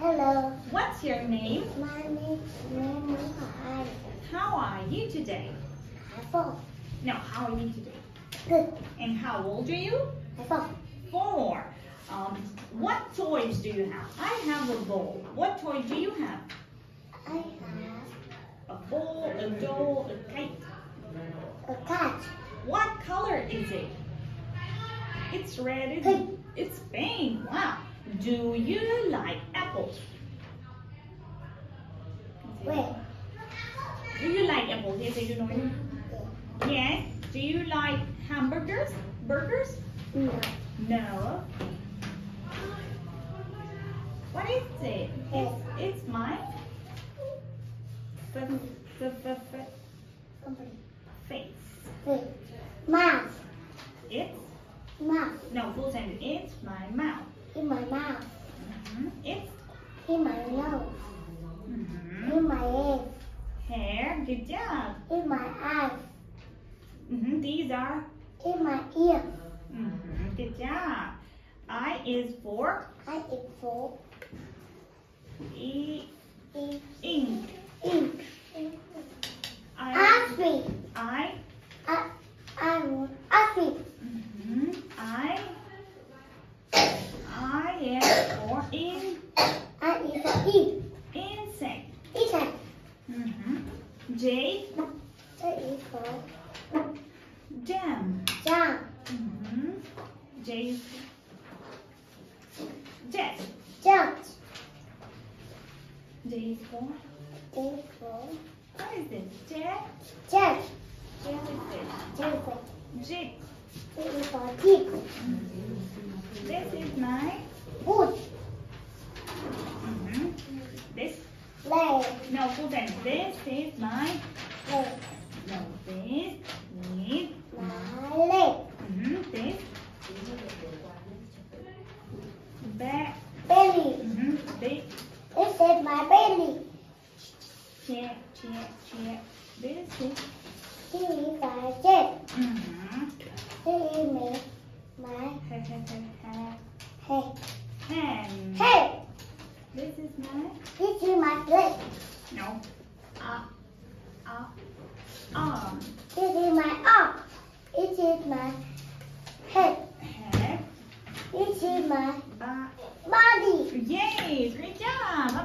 Hello. What's your name? My name is Hải. How are you today? Phòng. No, how are you today? Good. And how old are you? Phòng. Four. Um, what toys do you have? I have a bowl. What toy do you have? I have A bowl, a doll, a kite. a cat. What color is it? It's red. Isn't Pink. It's pink. Wow. Do you like apples? Do you like apples? Yes, I do know. Yes. Do you like hamburgers? Burgers? No. No. What is it? It's, it's my f- f- f- f- face. Mouth. It's Mouth. no full sentence. It's my mouth. In my mouth. Mhm. It's In my nose. mhm. In my ears. hair. Good job. In my eyes. Mhm. These are In my ear. mhm. good job. I is for I eat for e ink. I Ashley. I I I want Ashley. mhm. I I am for in I eat for eat. insect. Insect. Mhm. J eat for jam. jam. Mhm. J is jet. J is for J for what is this? Jet. jet. J is this. J for Jig. J is for jeep. This is my. Boot. Mhm. This Leg. no sentence. This is my. Leg. No this is My leg. mhm. This back. Belly. Mhm. This This is my belly. check check check. This is This is my jet. mhm. This is me. My ha ha. head. Hand. Hey, This is my this is my leg. no. Uh, uh, arm. This is my arm. This is my head. Head. This is my body. Yay! Great job! How